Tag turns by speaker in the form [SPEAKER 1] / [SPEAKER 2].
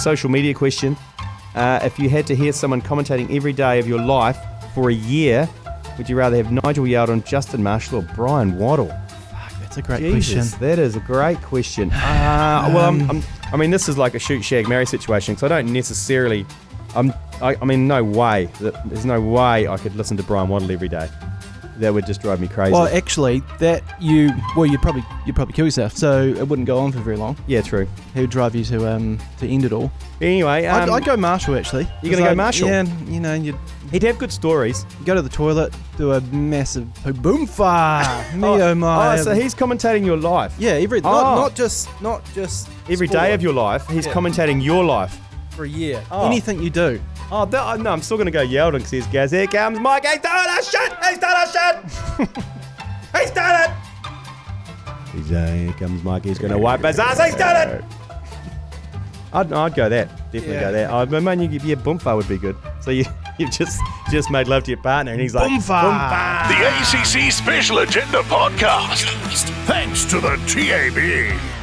[SPEAKER 1] social media question. Uh, if you had to hear someone commentating every day of your life for a year, would you rather have Nigel Yalden Justin Marshall, or Brian Waddle?
[SPEAKER 2] Fuck, that's a great
[SPEAKER 1] Jesus,
[SPEAKER 2] question.
[SPEAKER 1] that is a great question. Uh, well, I'm, I'm, I mean, this is like a shoot, shag, marry situation, so I don't necessarily. I'm, I, I mean, no way. There's no way I could listen to Brian Waddle every day. That would just drive me crazy.
[SPEAKER 2] Well, actually, that you well, you'd probably you'd probably kill yourself. So it wouldn't go on for very long.
[SPEAKER 1] yeah, true.
[SPEAKER 2] He would drive you to um to end it all.
[SPEAKER 1] Anyway, um,
[SPEAKER 2] I'd, I'd go Marshall actually.
[SPEAKER 1] You're gonna go Marshall?
[SPEAKER 2] Yeah, you know, you'd
[SPEAKER 1] he'd have good stories.
[SPEAKER 2] go to the toilet, do a massive boom fire. Me oh, my.
[SPEAKER 1] Oh, so he's commentating your life.
[SPEAKER 2] yeah, every
[SPEAKER 1] Oh.
[SPEAKER 2] not, not just not just
[SPEAKER 1] Every day
[SPEAKER 2] sport,
[SPEAKER 1] of your life, he's
[SPEAKER 2] Yeah.
[SPEAKER 1] commentating your life.
[SPEAKER 2] for a year.
[SPEAKER 1] Oh.
[SPEAKER 2] Anything you do.
[SPEAKER 1] Oh, that, uh, no, I'm still going to go Yalden because he's guys. Here comes Mike. He's done a shit. He's done a shit. he's done it. He's, uh, here comes Mike. He's going to wipe his ass. He's done it. I'd, I'd go that. Definitely
[SPEAKER 2] Yeah.
[SPEAKER 1] go that. I mean, you, yeah, Boomfa would be good. So you, you've just just made love to your partner, and he's like,
[SPEAKER 2] Boomfa.
[SPEAKER 3] The ACC Special Agenda Podcast. Thanks to the TAB.